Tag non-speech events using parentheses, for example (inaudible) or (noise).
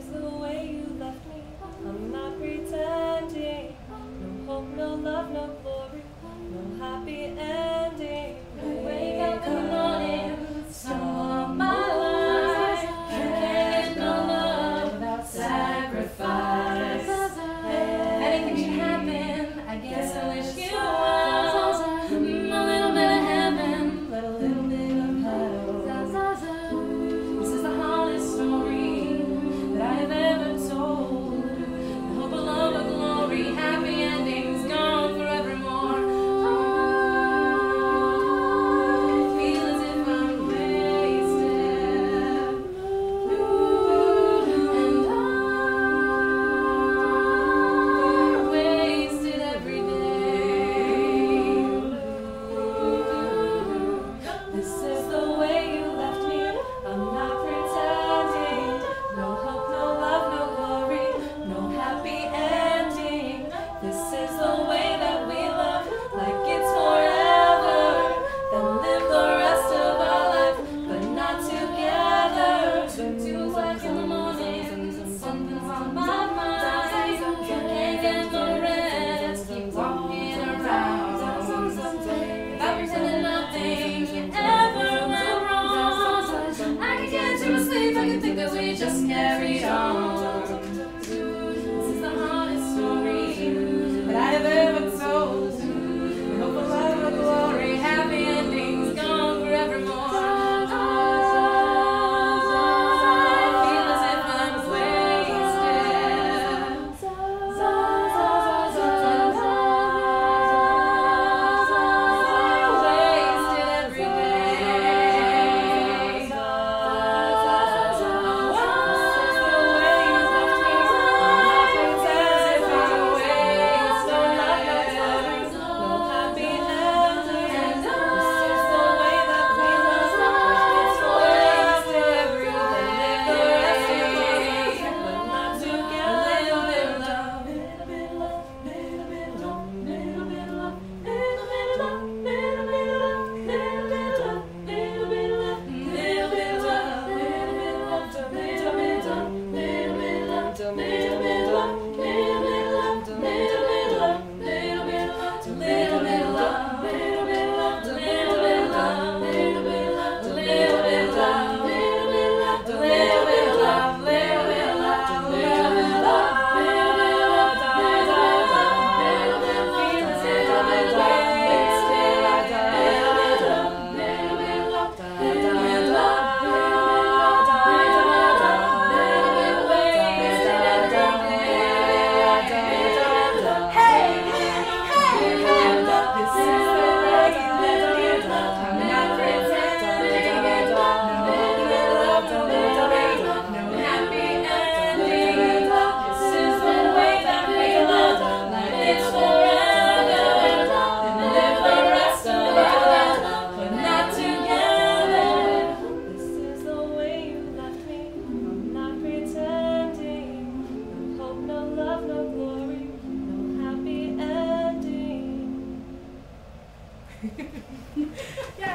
is the way you left me. I'm not pretending. No hope, no love, no glory, no happy ending. No wake up in the morning, saw my life. Can't get no love without sacrifice. Anything you have. we just carried on. (laughs) yeah,